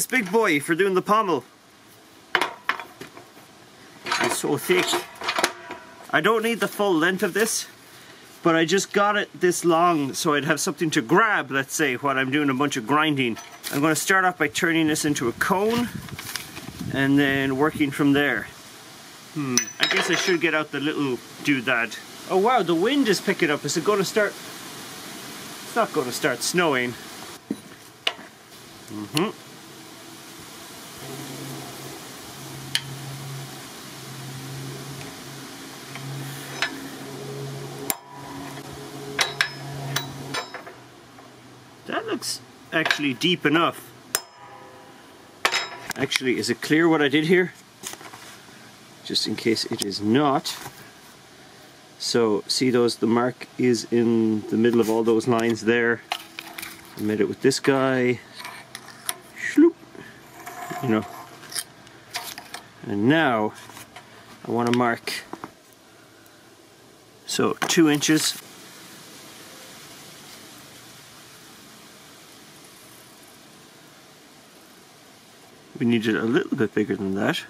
this big boy for doing the pommel. It's so thick. I don't need the full length of this, but I just got it this long so I'd have something to grab, let's say, while I'm doing a bunch of grinding. I'm going to start off by turning this into a cone and then working from there. Hmm, I guess I should get out the little doodad. Oh wow, the wind is picking up. Is it going to start? It's not going to start snowing. Mm-hmm. That looks actually deep enough. Actually, is it clear what I did here? Just in case it is not. So, see those, the mark is in the middle of all those lines there. I made it with this guy. Shloop. You know. And now, I want to mark, so two inches We need it a little bit bigger than that.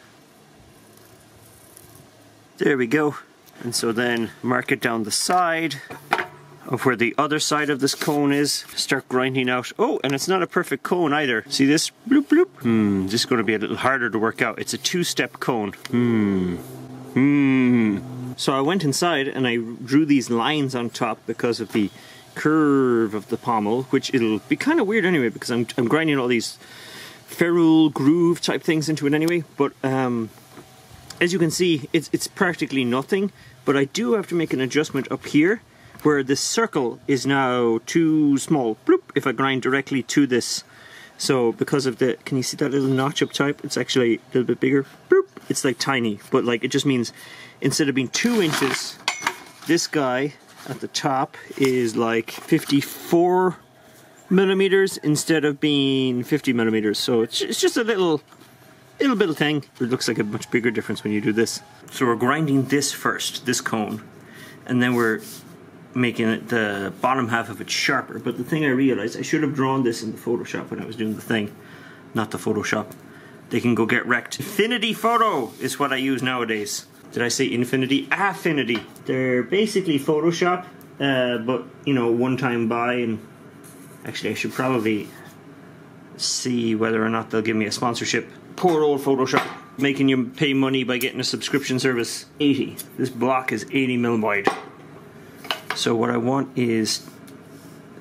There we go. And so then mark it down the side of where the other side of this cone is. Start grinding out. Oh, and it's not a perfect cone either. See this? Bloop, bloop. Hmm, this is going to be a little harder to work out. It's a two-step cone. Hmm. Hmm. So I went inside and I drew these lines on top because of the curve of the pommel, which it'll be kind of weird anyway because I'm, I'm grinding all these ferrule groove type things into it anyway. But um, as you can see, it's, it's practically nothing. But I do have to make an adjustment up here where this circle is now too small. Bloop, if I grind directly to this. So because of the, can you see that little notch up top? It's actually a little bit bigger. Bloop, it's like tiny, but like it just means instead of being two inches, this guy at the top is like 54 millimeters instead of being 50 millimeters. So it's, it's just a little, little bit of thing. It looks like a much bigger difference when you do this. So we're grinding this first, this cone, and then we're making it the bottom half of it sharper. But the thing I realized, I should have drawn this in the Photoshop when I was doing the thing, not the Photoshop. They can go get wrecked. Infinity Photo is what I use nowadays. Did I say Infinity? Affinity. They're basically Photoshop, uh, but you know, one time buy and Actually, I should probably see whether or not they'll give me a sponsorship. Poor old Photoshop, making you pay money by getting a subscription service. 80. This block is 80 mil wide. So what I want is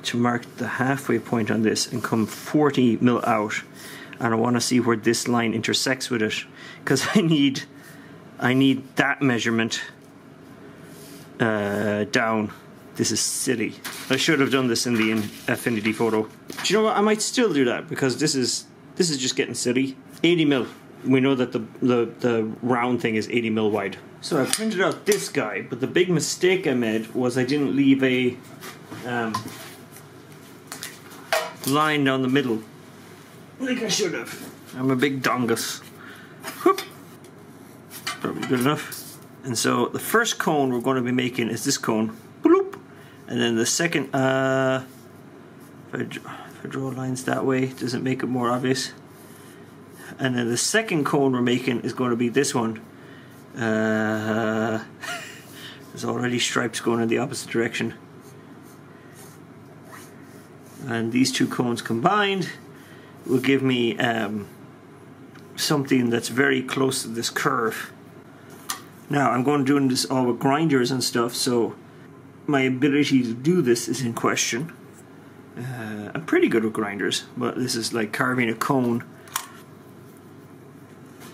to mark the halfway point on this and come 40 mil out. And I want to see where this line intersects with it. Because I need, I need that measurement uh, down this is silly. I should have done this in the Affinity photo. Do you know what? I might still do that because this is this is just getting silly. 80 mil. We know that the, the, the round thing is 80 mil wide. So I printed out this guy, but the big mistake I made was I didn't leave a um, line down the middle. Like I should have. I'm a big dongus. Whoop. Probably good enough. And so the first cone we're going to be making is this cone. And then the second, uh, if I, draw, if I draw lines that way, does it make it more obvious? And then the second cone we're making is going to be this one. Uh, there's already stripes going in the opposite direction. And these two cones combined will give me um, something that's very close to this curve. Now I'm going to do this all with grinders and stuff, so my ability to do this is in question. Uh, I'm pretty good with grinders, but this is like carving a cone.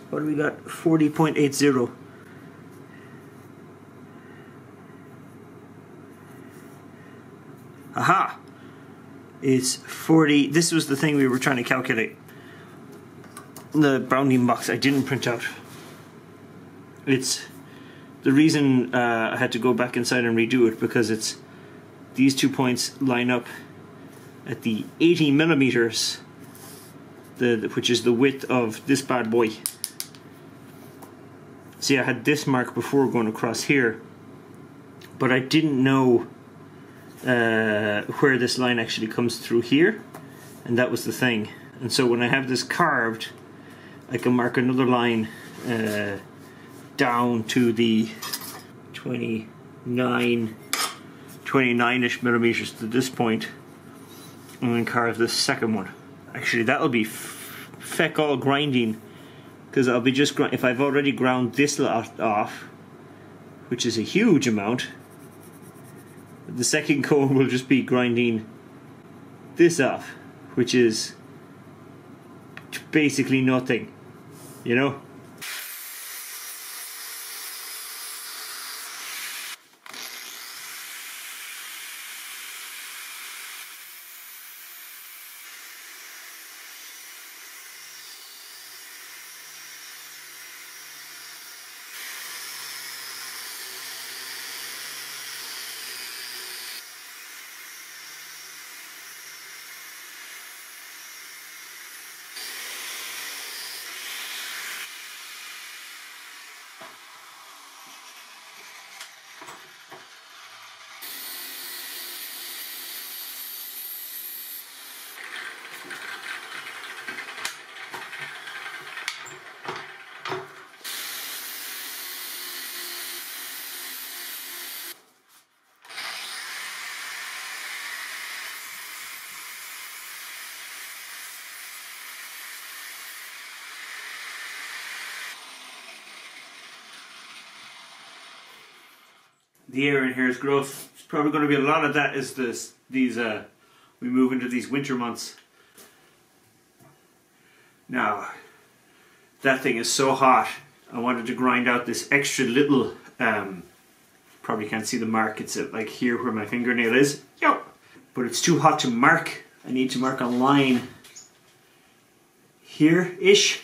What do we got? 40.80. Aha! It's 40. This was the thing we were trying to calculate. The bounding box I didn't print out. It's the reason uh, I had to go back inside and redo it because it's these two points line up at the 80 millimeters, the, the which is the width of this bad boy. See, I had this mark before going across here, but I didn't know uh, where this line actually comes through here, and that was the thing. And so when I have this carved, I can mark another line uh, down to the 29, 29-ish millimeters to this point, and then carve this second one. Actually, that'll be feck all grinding, because I'll be just if I've already ground this lot off, which is a huge amount. The second cone will just be grinding this off, which is basically nothing, you know? The air in here is gross. It's probably going to be a lot of that as this these uh, we move into these winter months. Now, that thing is so hot. I wanted to grind out this extra little. Um, probably can't see the mark. It's at like here where my fingernail is. Yo, but it's too hot to mark. I need to mark a line here ish,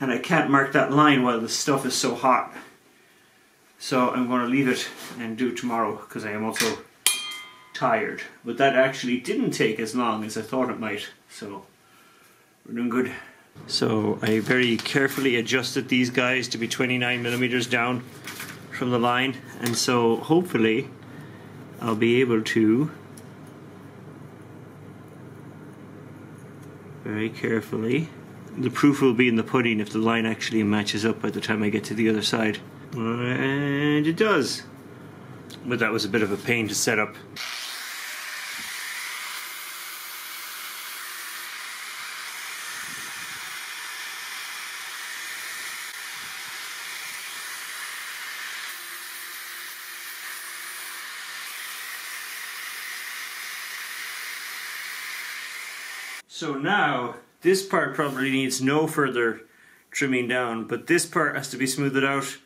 and I can't mark that line while the stuff is so hot. So I'm going to leave it and do tomorrow because I am also tired. But that actually didn't take as long as I thought it might. So we're doing good. So I very carefully adjusted these guys to be 29 millimeters down from the line. And so hopefully I'll be able to very carefully. The proof will be in the pudding if the line actually matches up by the time I get to the other side. And it does. But that was a bit of a pain to set up. So now, this part probably needs no further trimming down, but this part has to be smoothed out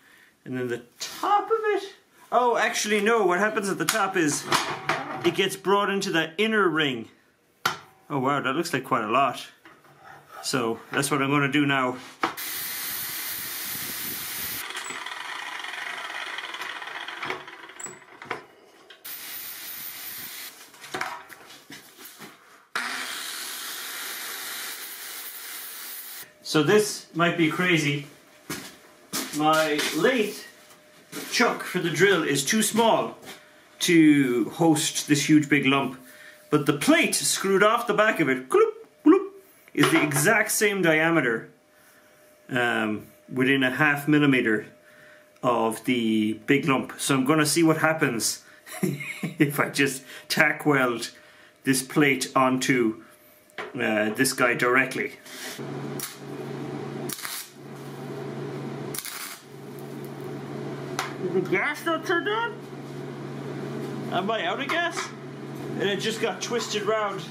and then the top of it? Oh, actually no, what happens at the top is it gets brought into the inner ring. Oh wow, that looks like quite a lot. So that's what I'm going to do now. So this might be crazy, my lathe chuck for the drill is too small to host this huge big lump. But the plate screwed off the back of it gloop, gloop, is the exact same diameter um, within a half millimeter of the big lump. So I'm going to see what happens if I just tack weld this plate onto uh, this guy directly. The gas not turned on? Am I out of gas? And it just got twisted round.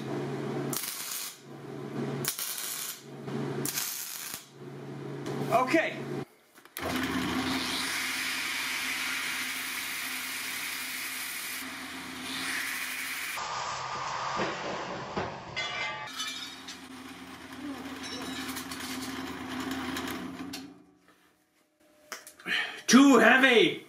Okay. Too heavy!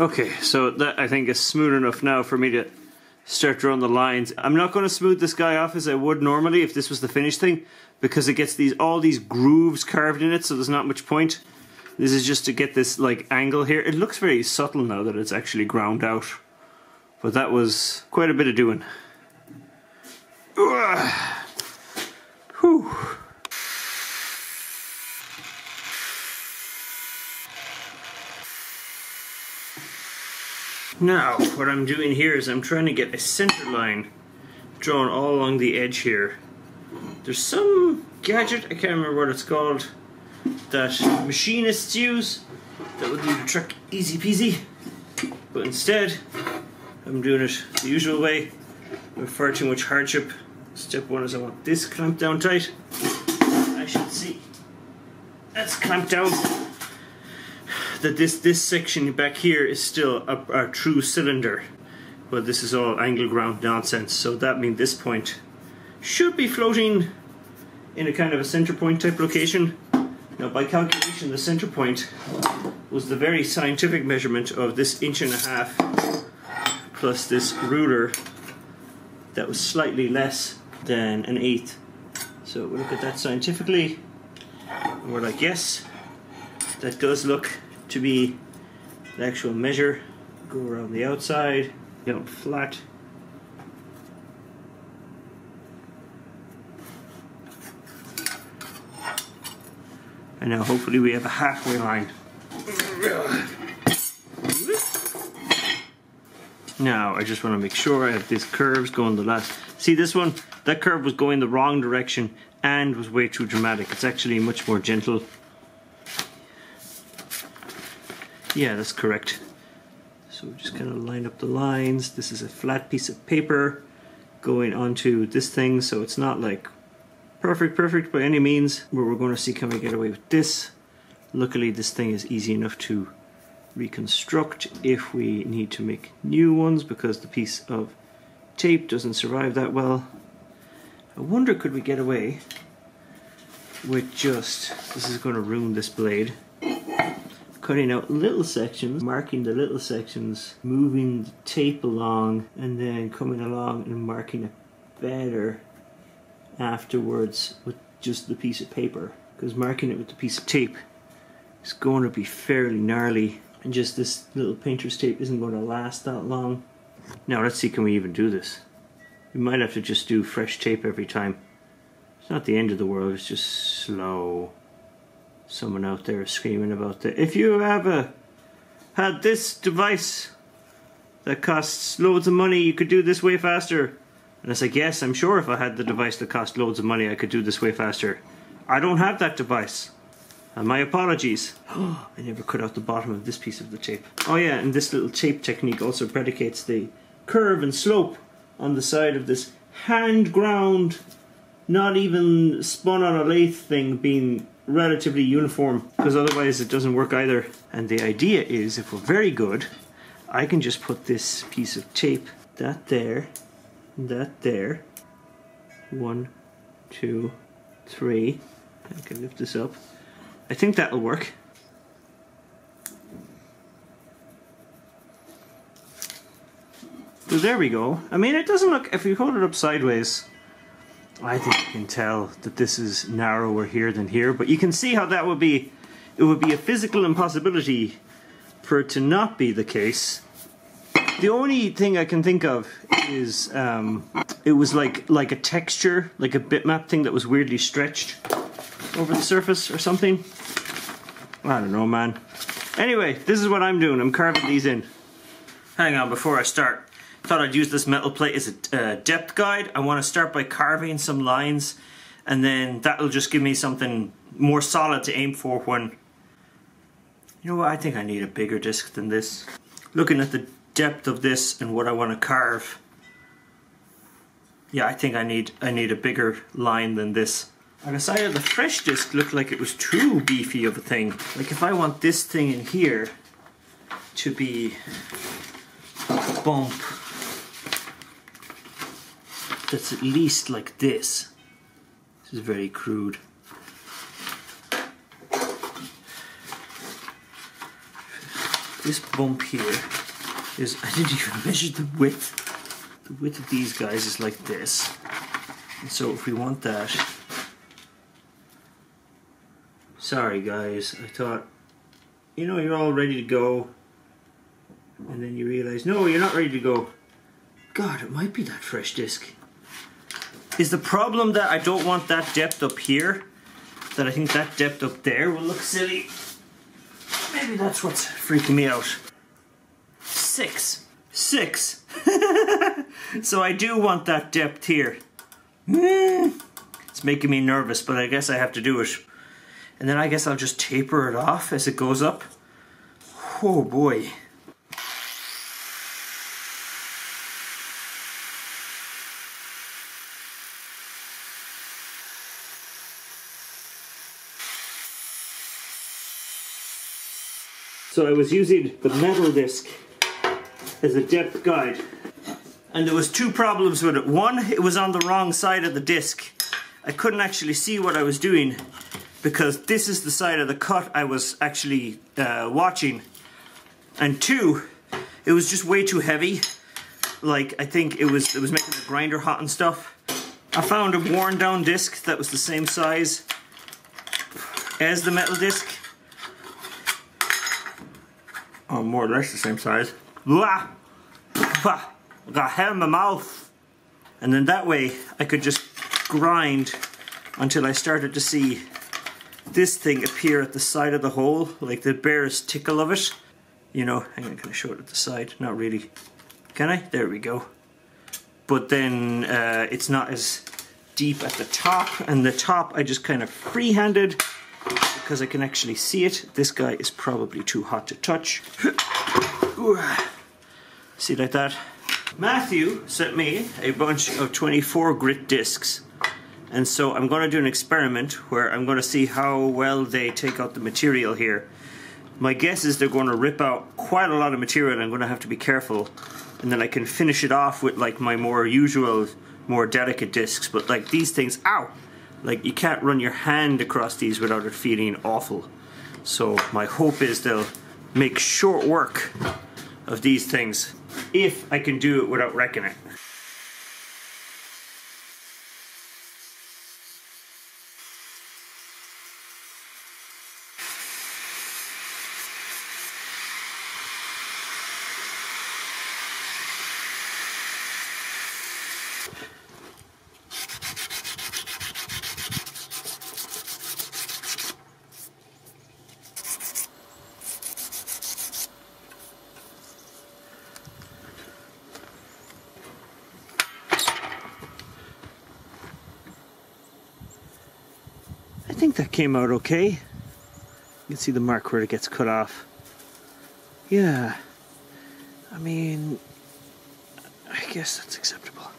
Okay, so that I think is smooth enough now for me to start drawing the lines. I'm not going to smooth this guy off as I would normally if this was the finished thing because it gets these all these grooves carved in it so there's not much point. This is just to get this like angle here. It looks very subtle now that it's actually ground out. But that was quite a bit of doing. Whew. Now, what I'm doing here is I'm trying to get a center line drawn all along the edge here. There's some gadget, I can't remember what it's called, that machinists use that would do the trick easy peasy. But instead, I'm doing it the usual way, with far too much hardship. Step one is I want this clamped down tight. I should see. That's clamped down that this this section back here is still a, a true cylinder. But this is all angle ground nonsense so that means this point should be floating in a kind of a center point type location. Now by calculation the center point was the very scientific measurement of this inch and a half plus this ruler that was slightly less than an eighth. So we look at that scientifically. And we're like yes that does look to be the actual measure. Go around the outside, get down flat. And now hopefully we have a halfway line. Now I just want to make sure I have these curves going the last. See this one? That curve was going the wrong direction and was way too dramatic. It's actually much more gentle Yeah, that's correct. So we just kind of line up the lines. This is a flat piece of paper going onto this thing, so it's not like perfect, perfect by any means, but we're going to see can we get away with this. Luckily, this thing is easy enough to reconstruct if we need to make new ones because the piece of tape doesn't survive that well. I wonder could we get away with just, this is going to ruin this blade, cutting out little sections, marking the little sections, moving the tape along, and then coming along and marking it better afterwards with just the piece of paper. Because marking it with the piece of tape is going to be fairly gnarly, and just this little painter's tape isn't going to last that long. Now let's see, can we even do this? We might have to just do fresh tape every time. It's not the end of the world, it's just slow someone out there screaming about that. If you ever had this device that costs loads of money, you could do this way faster. And it's like, yes, I'm sure if I had the device that cost loads of money, I could do this way faster. I don't have that device. And my apologies. I never cut out the bottom of this piece of the tape. Oh yeah, and this little tape technique also predicates the curve and slope on the side of this hand ground, not even spun on a lathe thing being relatively uniform because otherwise it doesn't work either. And the idea is if we're very good, I can just put this piece of tape, that there, that there, one, two, three. I can lift this up. I think that'll work. So there we go. I mean, it doesn't look, if you hold it up sideways, I think you can tell that this is narrower here than here, but you can see how that would be, it would be a physical impossibility for it to not be the case. The only thing I can think of is um, it was like like a texture, like a bitmap thing that was weirdly stretched over the surface or something. I don't know, man. Anyway, this is what I'm doing. I'm carving these in. Hang on, before I start, Thought I'd use this metal plate as a uh, depth guide. I want to start by carving some lines and then that'll just give me something more solid to aim for when... You know what, I think I need a bigger disc than this. Looking at the depth of this and what I want to carve, yeah, I think I need I need a bigger line than this. I decided the fresh disc looked like it was too beefy of a thing. Like if I want this thing in here to be bump that's at least like this. This is very crude. This bump here is, I didn't even measure the width the width of these guys is like this. And so if we want that, sorry guys, I thought, you know, you're all ready to go, and then you realize, no, you're not ready to go. God, it might be that fresh disc. Is the problem that I don't want that depth up here? That I think that depth up there will look silly? Maybe that's what's freaking me out. Six. Six. so I do want that depth here. Mm. It's making me nervous, but I guess I have to do it. And then I guess I'll just taper it off as it goes up. Oh boy. So I was using the metal disc as a depth guide. And there was two problems with it. One, it was on the wrong side of the disc. I couldn't actually see what I was doing because this is the side of the cut I was actually uh, watching. And two, it was just way too heavy. Like, I think it was, it was making the grinder hot and stuff. I found a worn down disc that was the same size as the metal disc Oh, more or less the same size. Blah! Got hair in my mouth. And then that way I could just grind until I started to see this thing appear at the side of the hole, like the barest tickle of it. You know, hang on, can I show it at the side? Not really. Can I? There we go. But then uh, it's not as deep at the top, and the top I just kind of free-handed because I can actually see it. This guy is probably too hot to touch. see like that? Matthew sent me a bunch of 24 grit discs. And so I'm going to do an experiment where I'm going to see how well they take out the material here. My guess is they're going to rip out quite a lot of material I'm going to have to be careful. And then I can finish it off with like my more usual, more delicate discs. But like these things, ow! Like you can't run your hand across these without it feeling awful. So my hope is they'll make short work of these things if I can do it without wrecking it. think that came out okay. You can see the mark where it gets cut off. Yeah. I mean, I guess that's acceptable.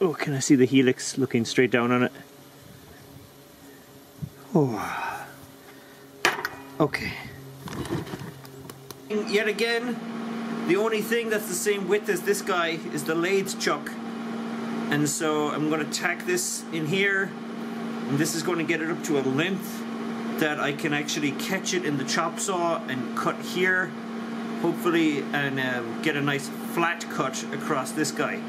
Oh, can I see the helix looking straight down on it? Oh. Okay. Yet again, the only thing that's the same width as this guy is the lathe chuck. And so I'm going to tack this in here and this is going to get it up to a length that I can actually catch it in the chop saw and cut here hopefully and um, get a nice flat cut across this guy.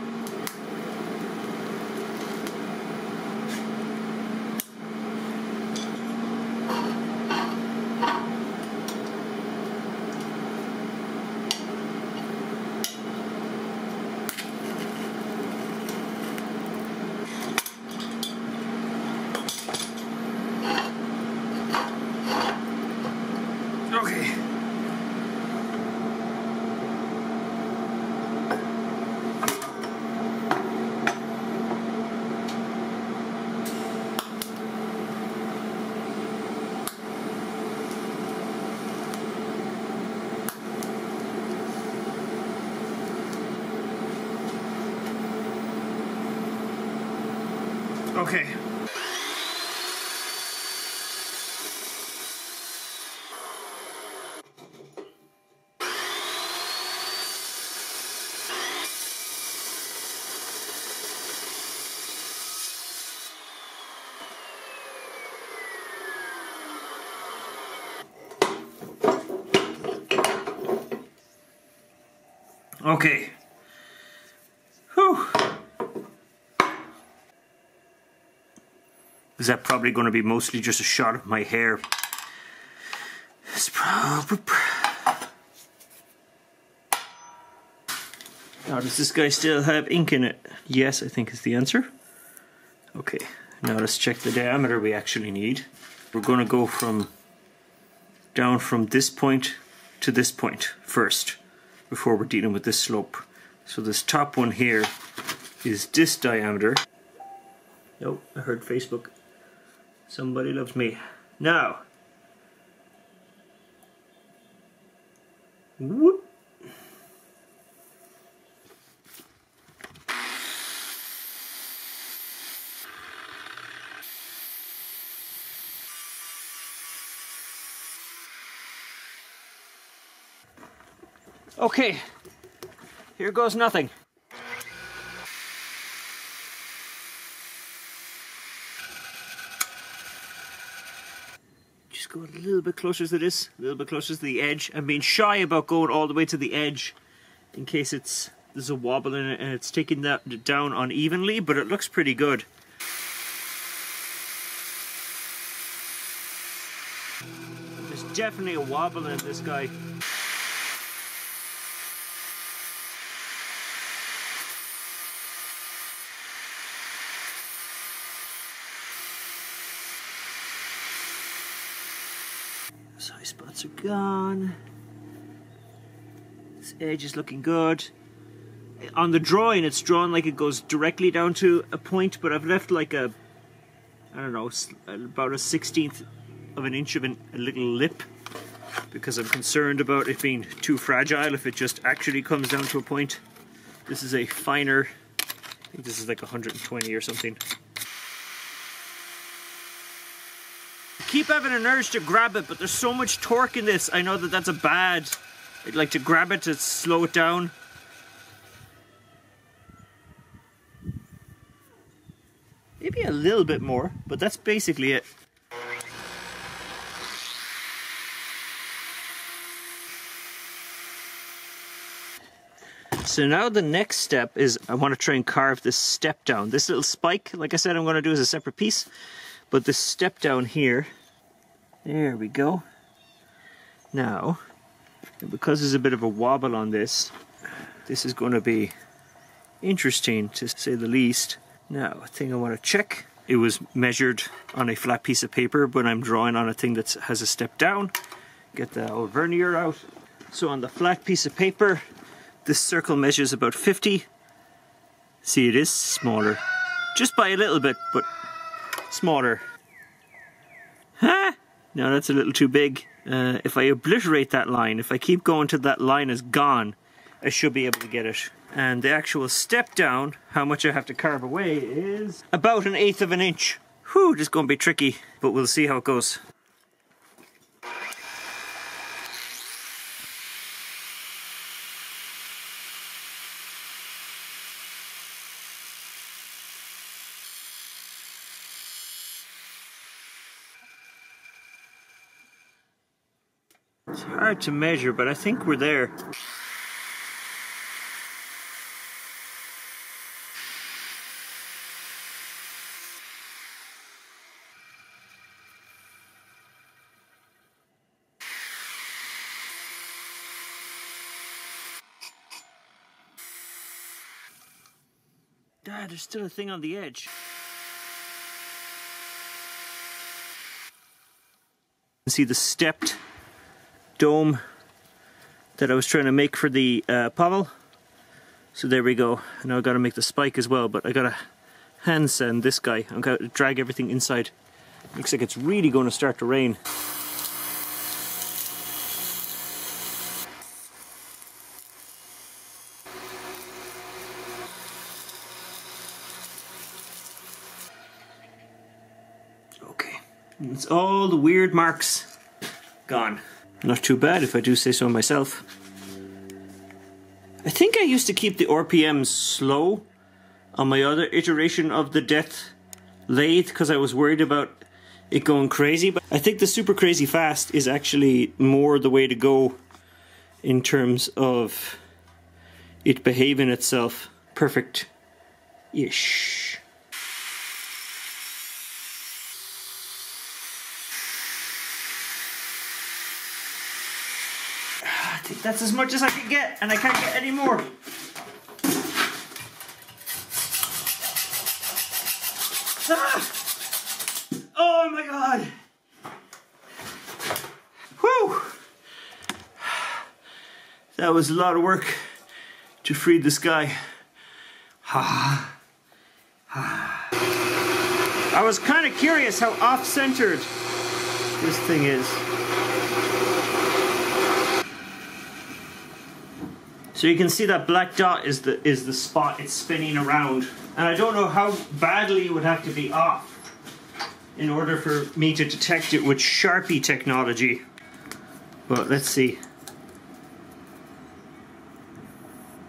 Okay. Whew. Is that probably going to be mostly just a shot of my hair? It's probably... Now, does this guy still have ink in it? Yes, I think is the answer. Okay, now let's check the diameter we actually need. We're going to go from down from this point to this point first before we're dealing with this slope. So this top one here is this diameter. Oh, I heard Facebook. Somebody loves me. Now, whoop. Okay, here goes nothing. Just go a little bit closer to this, a little bit closer to the edge. I'm being shy about going all the way to the edge in case it's there's a wobble in it and it's taking that down unevenly, but it looks pretty good. There's definitely a wobble in this guy. Side are gone. This edge is looking good. On the drawing, it's drawn like it goes directly down to a point, but I've left like a, I don't know, about a sixteenth of an inch of an, a little lip because I'm concerned about it being too fragile if it just actually comes down to a point. This is a finer, I think this is like 120 or something. Keep having an urge to grab it, but there's so much torque in this. I know that that's a bad. I'd like to grab it to slow it down. Maybe a little bit more, but that's basically it. So now the next step is I want to try and carve this step down. This little spike, like I said, I'm going to do as a separate piece. But this step down here, there we go. Now, because there's a bit of a wobble on this, this is going to be interesting to say the least. Now, a thing I want to check. It was measured on a flat piece of paper, but I'm drawing on a thing that has a step down. Get the old vernier out. So on the flat piece of paper, this circle measures about 50. See, it is smaller. Just by a little bit, but smaller. Huh? No, that's a little too big. Uh, if I obliterate that line, if I keep going till that line is gone, I should be able to get it. And the actual step down, how much I have to carve away, is about an eighth of an inch. Whew, just going to be tricky, but we'll see how it goes. It's hard to measure, but I think we're there. Dad, there's still a thing on the edge. See the stepped dome that I was trying to make for the uh. So there we go. Now I got to make the spike as well, but I got to hand sand this guy. I'm going to drag everything inside. Looks like it's really going to start to rain. Okay, it's all the weird marks gone. Not too bad if I do say so myself. I think I used to keep the RPMs slow on my other iteration of the Death lathe because I was worried about it going crazy. But I think the super crazy fast is actually more the way to go in terms of it behaving itself perfect-ish. That's as much as I can get, and I can't get any more. Ah! Oh my god! Whew! That was a lot of work to free this guy. I was kind of curious how off-centered this thing is. So you can see that black dot is the is the spot it's spinning around. And I don't know how badly it would have to be off in order for me to detect it with Sharpie technology. But let's see.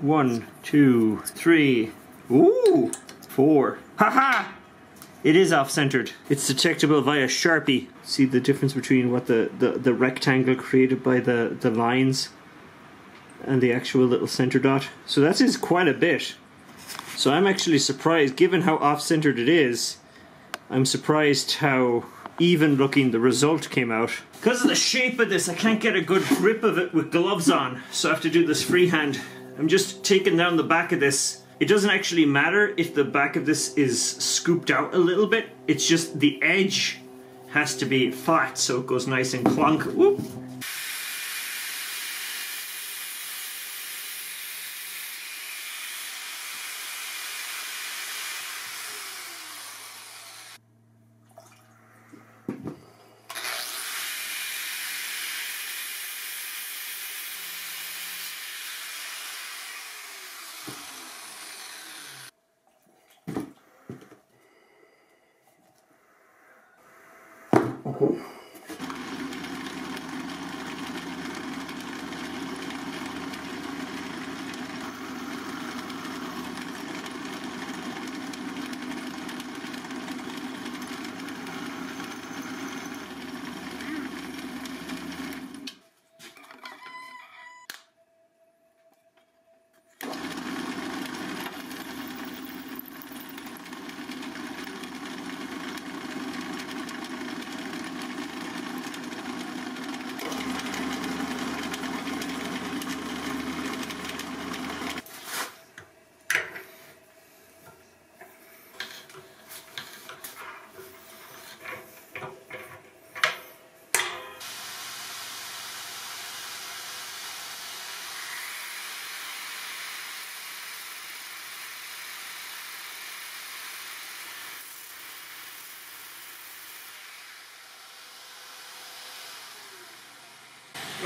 One, two, three, ooh, four. Haha! It is off-centered. It's detectable via Sharpie. See the difference between what the, the, the rectangle created by the, the lines and the actual little center dot. So that is quite a bit. So I'm actually surprised, given how off-centered it is, I'm surprised how even looking the result came out. Because of the shape of this, I can't get a good grip of it with gloves on, so I have to do this freehand. I'm just taking down the back of this. It doesn't actually matter if the back of this is scooped out a little bit, it's just the edge has to be flat so it goes nice and clunk. Whoop. Cool.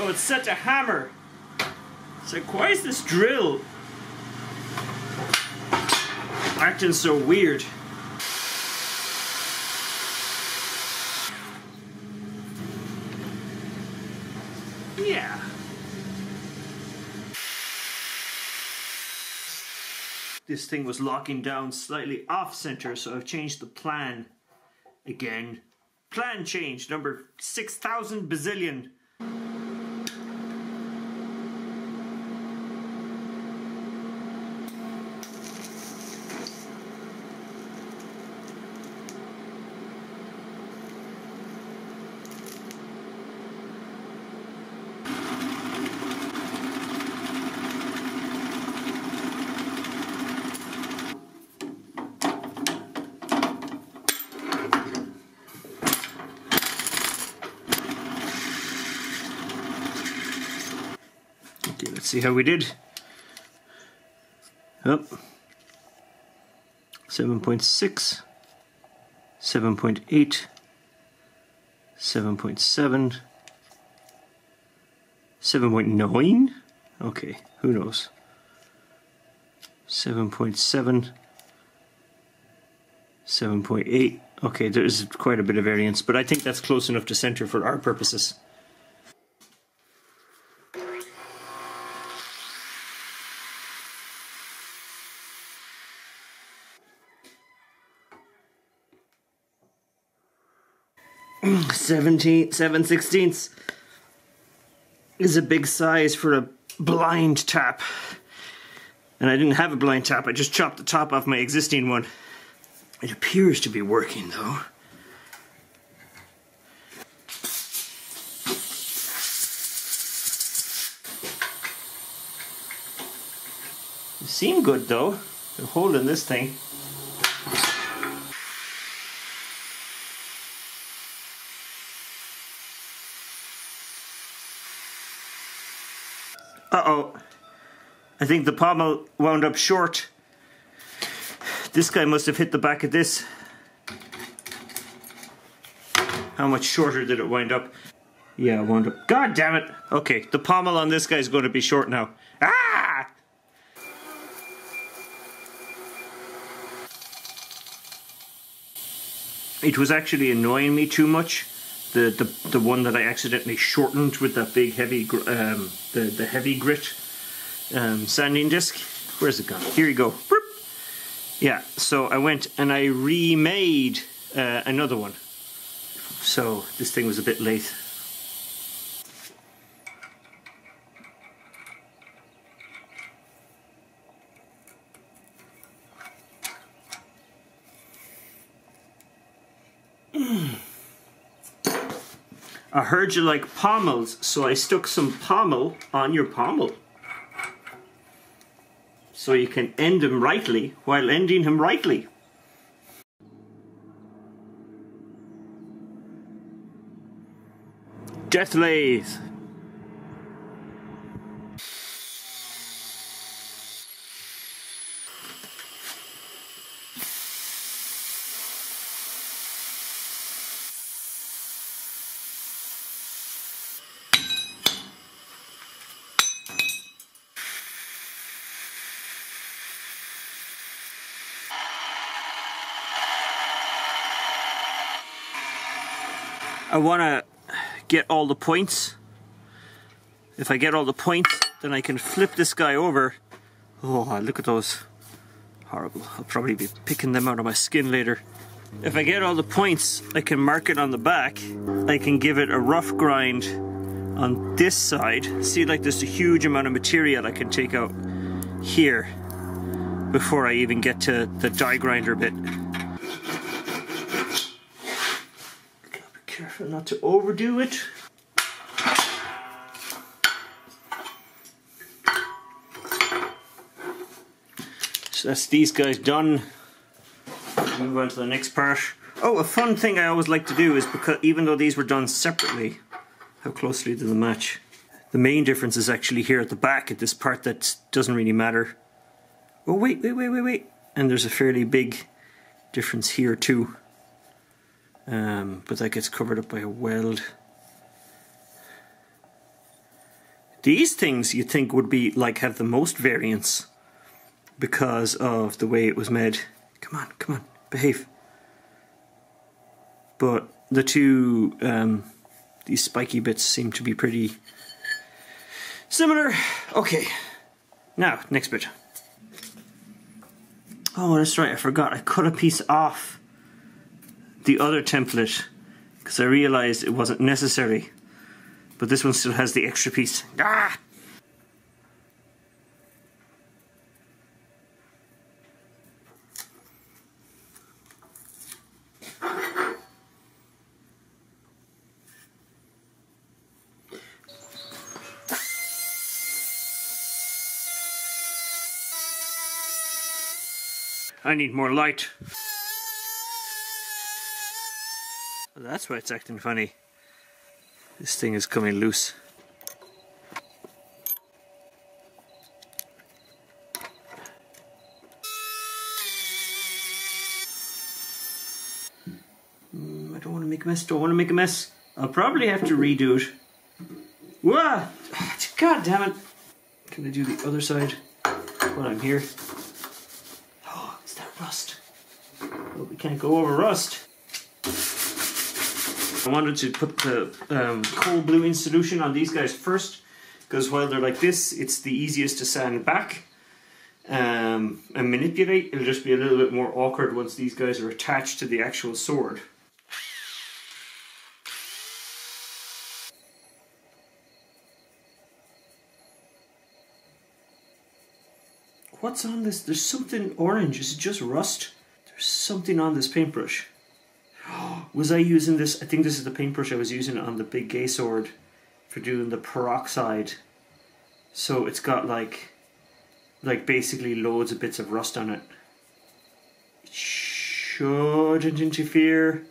Oh, it's such a hammer. It's like, why is this drill acting so weird? Yeah. This thing was locking down slightly off center, so I've changed the plan again. Plan change, number 6,000 bazillion. See how we did. Up. 7.6, 7.8, 7.7, 7.9? Okay, who knows? 7.7, 7.8. Okay, there's quite a bit of variance, but I think that's close enough to center for our purposes. 17, 7 sixteenths is a big size for a blind tap. And I didn't have a blind tap, I just chopped the top off my existing one. It appears to be working though. Seem good though, the hole holding this thing. Uh-oh. I think the pommel wound up short. This guy must have hit the back of this. How much shorter did it wind up? Yeah, wound up. God damn it! Okay, the pommel on this guy is going to be short now. Ah! It was actually annoying me too much. The the, the one that I accidentally shortened with that big heavy um, the the heavy grit um, sanding disc. Where's it gone? Here you go. Yeah, so I went and I remade uh, another one. So this thing was a bit late. Heard you like pommels, so I stuck some pommel on your pommel. So you can end him rightly while ending him rightly. Death lathe. I want to get all the points. If I get all the points, then I can flip this guy over. Oh, look at those. Horrible. I'll probably be picking them out of my skin later. If I get all the points, I can mark it on the back. I can give it a rough grind on this side. See, like there's a huge amount of material I can take out here before I even get to the die grinder bit. Not to overdo it. So that's these guys done. Move on to the next part. Oh, a fun thing I always like to do is because even though these were done separately, how closely do they match? The main difference is actually here at the back at this part that doesn't really matter. Oh wait, wait, wait, wait, wait. And there's a fairly big difference here too um, but that gets covered up by a weld. These things you think would be like have the most variance because of the way it was made. Come on, come on, behave. But the two, um, these spiky bits seem to be pretty similar. Okay, now, next bit. Oh, that's right, I forgot. I cut a piece off the other template because I realized it wasn't necessary. But this one still has the extra piece. Ah! I need more light. That's why it's acting funny. This thing is coming loose. Mm, I don't want to make a mess, don't want to make a mess. I'll probably have to redo it. Whoa! God damn it! Can I do the other side while I'm here? Oh, is that rust? Well, we can't go over rust. I wanted to put the um, cold bluing solution on these guys first because while they're like this, it's the easiest to sand back um, and manipulate. It'll just be a little bit more awkward once these guys are attached to the actual sword. What's on this? There's something orange. Is it just rust? There's something on this paintbrush. was I using this? I think this is the paintbrush I was using on the big gay sword for doing the peroxide. So it's got like like basically loads of bits of rust on it. It shouldn't interfere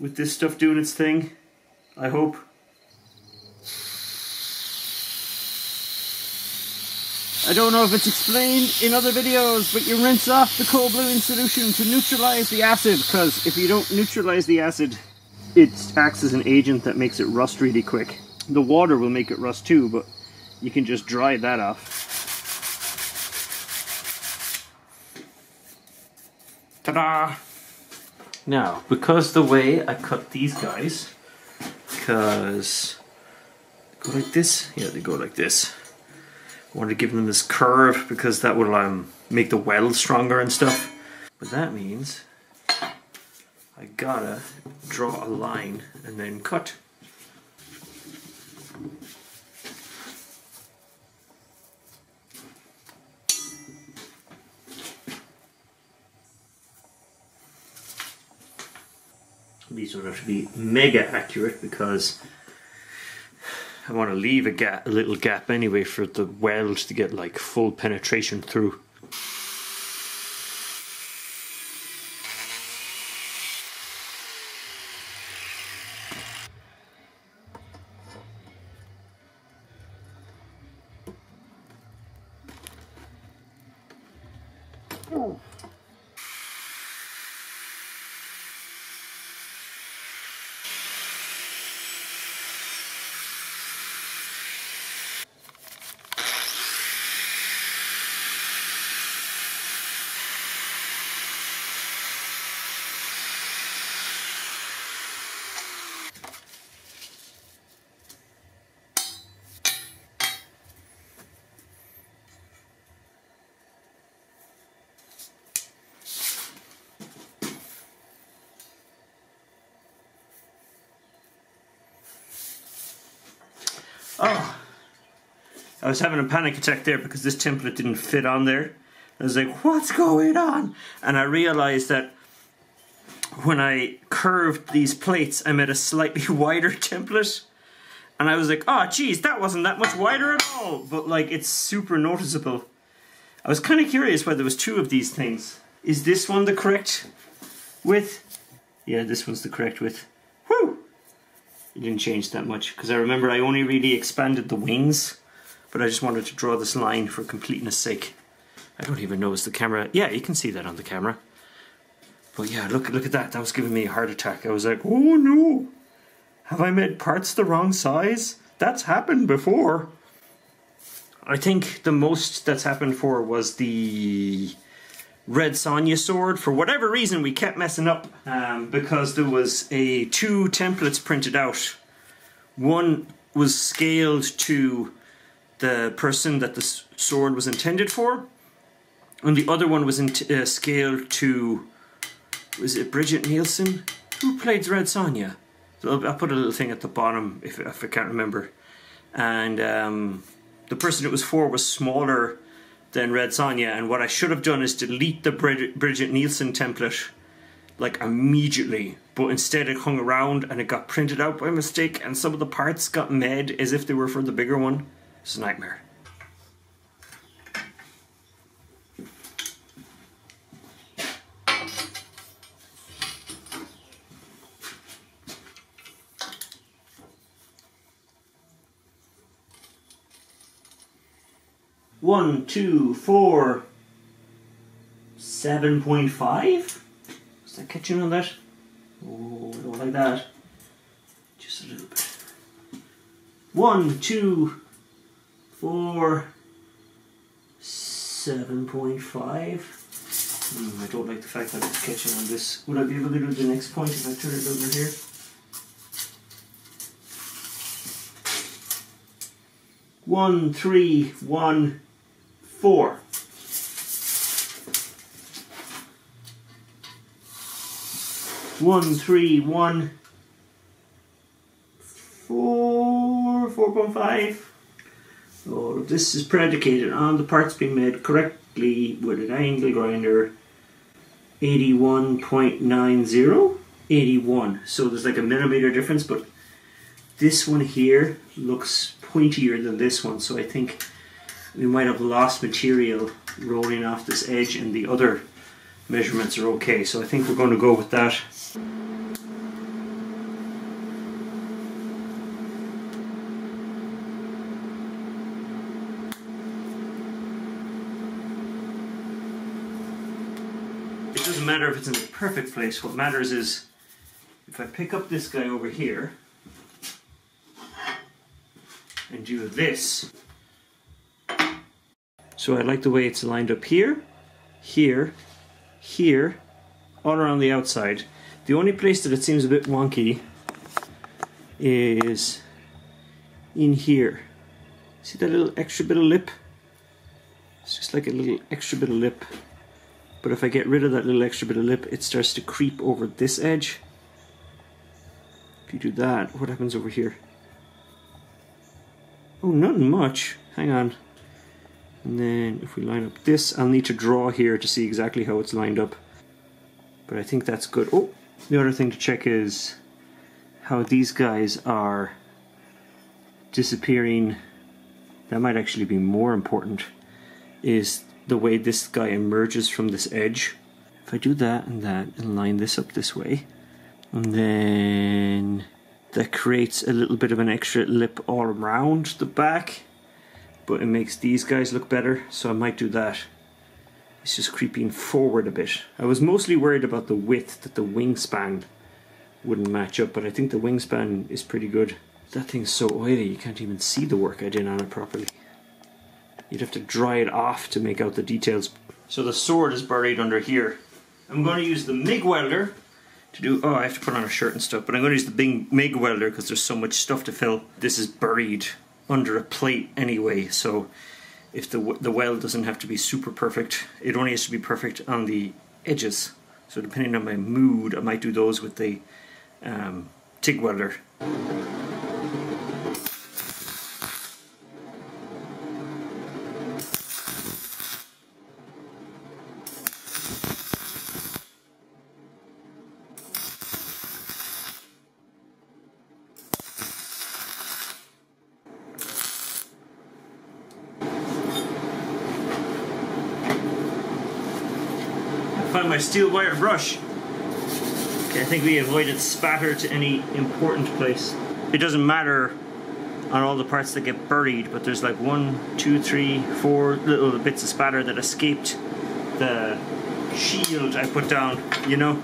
with this stuff doing its thing. I hope. I don't know if it's explained in other videos, but you rinse off the cold bluing solution to neutralize the acid, because if you don't neutralize the acid, it acts as an agent that makes it rust really quick. The water will make it rust too, but you can just dry that off. Ta-da! Now, because the way I cut these guys, because go like this, yeah, they go like this. I wanted to give them this curve because that will um, make the weld stronger and stuff. But that means I gotta draw a line and then cut. These don't have to be mega accurate because I want to leave a a little gap anyway for the weld to get like full penetration through. Oh, I was having a panic attack there because this template didn't fit on there. I was like, what's going on? And I realized that when I curved these plates, I made a slightly wider template. And I was like, oh, geez, that wasn't that much wider at all. But, like, it's super noticeable. I was kind of curious why there was two of these things. Is this one the correct width? Yeah, this one's the correct width. It didn't change that much. Because I remember I only really expanded the wings but I just wanted to draw this line for completeness sake. I don't even know is the camera yeah you can see that on the camera. But yeah look look at that. That was giving me a heart attack. I was like oh no. Have I made parts the wrong size? That's happened before. I think the most that's happened for was the Red Sonja sword. For whatever reason, we kept messing up um, because there was a two templates printed out. One was scaled to the person that the sword was intended for, and the other one was in uh, scaled to was it Brigitte Nielsen who played Red Sonja. So I'll, I'll, put a little thing at the bottom if, if I can't remember. And um, the person it was for was smaller than Red Sonja, and what I should have done is delete the Brid Brigitte Nielsen template like immediately, but instead it hung around and it got printed out by mistake, and some of the parts got made as if they were for the bigger one. It's a nightmare. One, two, four, seven point five. Is that catching on that? Oh, I don't like that. Just a little bit. One, two, four, seven point five. Mm, I don't like the fact that it's catching on this. Would I be able to do the next point if I turn it over here? One, three, one, four. One, three, one, four, four point five. So this is predicated on the parts being made correctly with an angle grinder 81.90 81 so there's like a millimeter difference but this one here looks pointier than this one so I think we might have lost material rolling off this edge and the other measurements are okay. So I think we're going to go with that. It doesn't matter if it's in the perfect place. What matters is if I pick up this guy over here and do this. So I like the way it's lined up here, here, here, all around the outside. The only place that it seems a bit wonky is in here. See that little extra bit of lip? It's just like a little extra bit of lip. But if I get rid of that little extra bit of lip, it starts to creep over this edge. If you do that, what happens over here? Oh, nothing much. Hang on. And then if we line up this, I'll need to draw here to see exactly how it's lined up. But I think that's good. Oh, the other thing to check is how these guys are disappearing. That might actually be more important, is the way this guy emerges from this edge. If I do that and that and line this up this way, and then that creates a little bit of an extra lip all around the back but it makes these guys look better so I might do that. It's just creeping forward a bit. I was mostly worried about the width that the wingspan wouldn't match up but I think the wingspan is pretty good. That thing's so oily you can't even see the work I did on it properly. You'd have to dry it off to make out the details. So the sword is buried under here. I'm going to use the MIG welder to do, oh I have to put on a shirt and stuff, but I'm going to use the big MIG welder because there's so much stuff to fill. This is buried under a plate anyway, so if the, the weld doesn't have to be super perfect, it only has to be perfect on the edges. So depending on my mood, I might do those with the um, TIG welder. Steel wire brush. Okay, I think we avoided spatter to any important place. It doesn't matter on all the parts that get buried, but there's like one, two, three, four little bits of spatter that escaped the shield I put down, you know?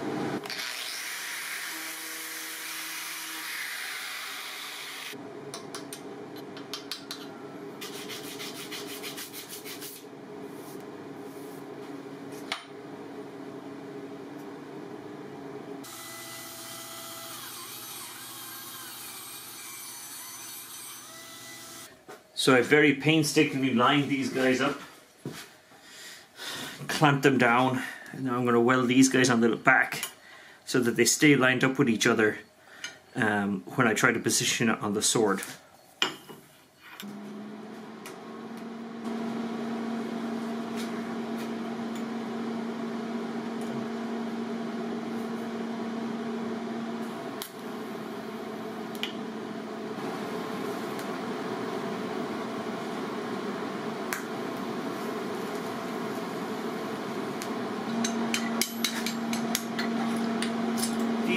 So I very painstakingly lined these guys up, clamped them down, and now I'm going to weld these guys on the back so that they stay lined up with each other um, when I try to position it on the sword.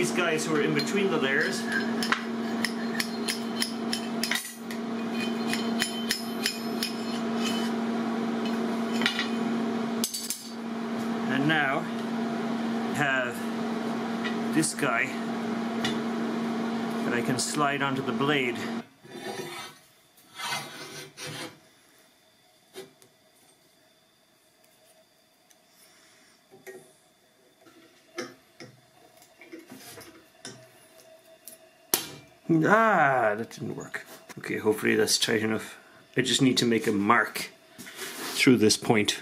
these guys who are in between the layers. And now have this guy that I can slide onto the blade. Ah, that didn't work. Okay, hopefully that's tight enough. I just need to make a mark through this point.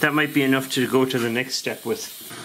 That might be enough to go to the next step with.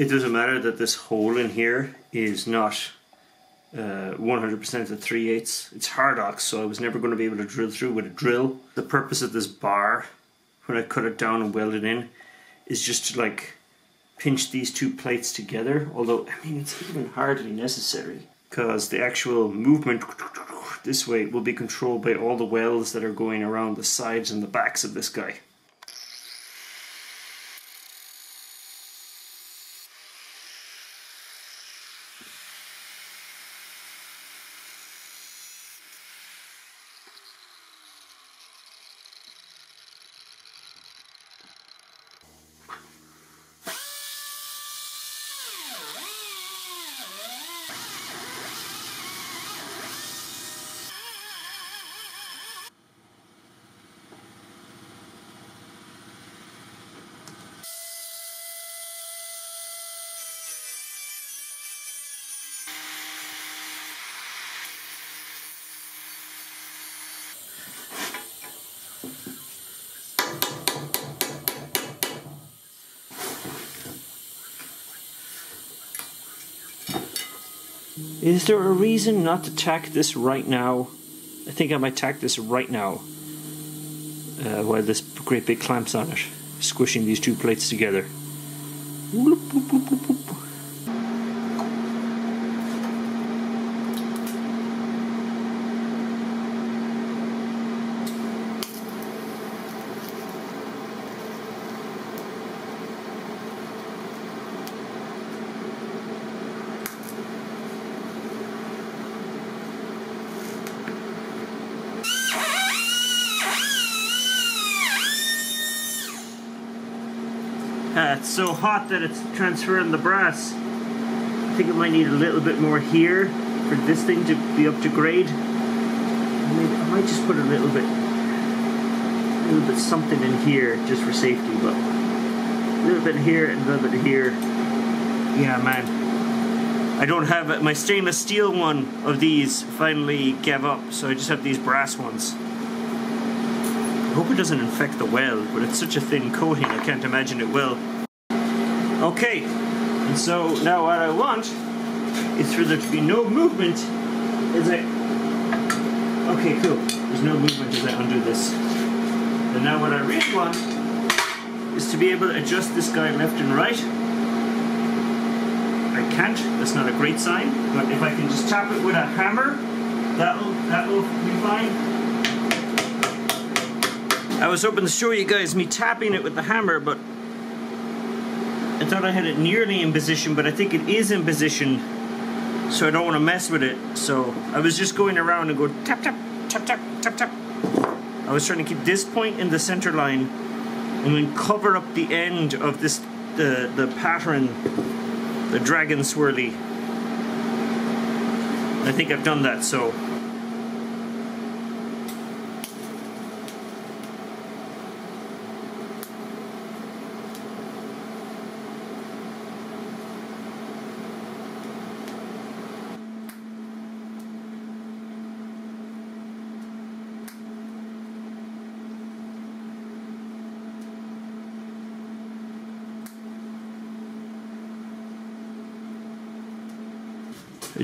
It doesn't matter that this hole in here is not 100% uh, of 3 eighths. It's Hardox, so I was never going to be able to drill through with a drill. The purpose of this bar, when I cut it down and weld it in, is just to like pinch these two plates together. Although, I mean, it's even hardly necessary because the actual movement this way will be controlled by all the welds that are going around the sides and the backs of this guy. Bye. Is there a reason not to tack this right now? I think I might tack this right now. Uh, while this great big clamps on it, squishing these two plates together. So hot that it's transferring the brass. I think it might need a little bit more here for this thing to be up to grade. Maybe I might just put a little bit, a little bit something in here just for safety, but a little bit here and a little bit here. Yeah, man. I don't have it. My stainless steel one of these finally gave up, so I just have these brass ones. I hope it doesn't infect the well, but it's such a thin coating, I can't imagine it will. Okay, and so now what I want is for there to be no movement as I... Okay, cool. There's no movement as I undo this. And now what I really want is to be able to adjust this guy left and right. I can't, that's not a great sign, but if I can just tap it with a hammer, that'll, that'll be fine. I was hoping to show you guys me tapping it with the hammer, but I thought I had it nearly in position, but I think it is in position, so I don't want to mess with it. So I was just going around and go tap, tap, tap, tap, tap, tap. I was trying to keep this point in the center line and then cover up the end of this, the, the pattern, the dragon swirly. I think I've done that, so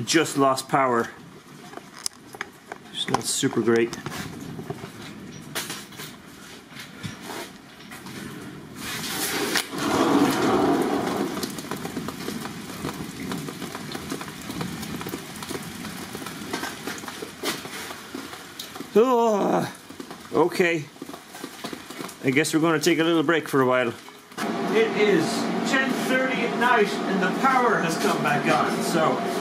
just lost power. It's not super great. Oh, okay. I guess we're going to take a little break for a while. It is 10.30 at night and the power has come back on, so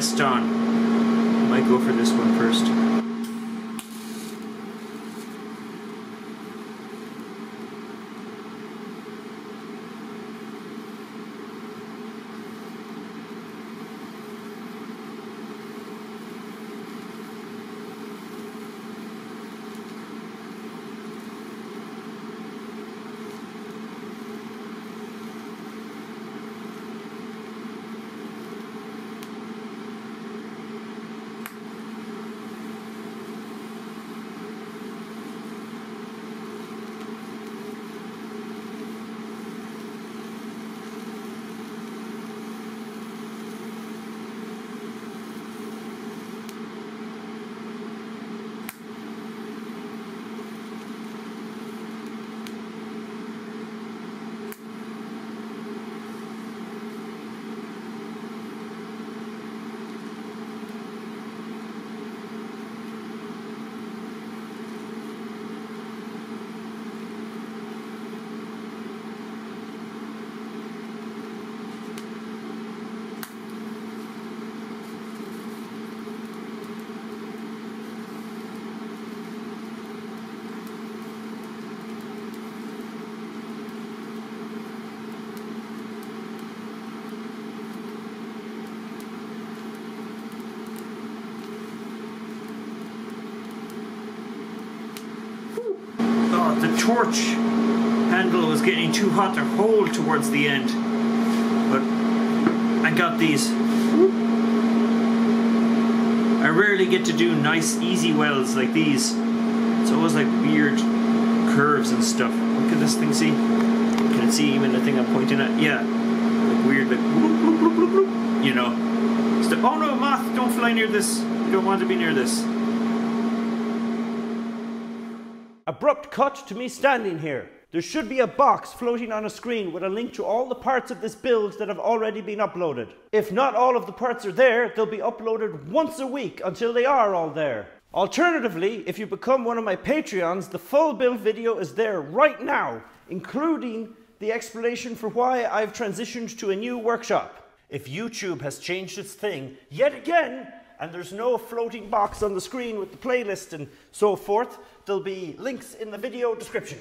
rest on. Might go for this one first. The torch handle was getting too hot to hold towards the end. But I got these. I rarely get to do nice easy welds like these. It's always like weird curves and stuff. What can this thing see? Can it see even the thing I'm pointing at? Yeah. Like weird like you know. Oh no, moth, don't fly near this. You don't want to be near this. Abrupt cut to me standing here. There should be a box floating on a screen with a link to all the parts of this build that have already been uploaded. If not all of the parts are there, they'll be uploaded once a week until they are all there. Alternatively, if you become one of my Patreons, the full build video is there right now, including the explanation for why I've transitioned to a new workshop. If YouTube has changed its thing yet again, and there's no floating box on the screen with the playlist and so forth, there'll be links in the video description.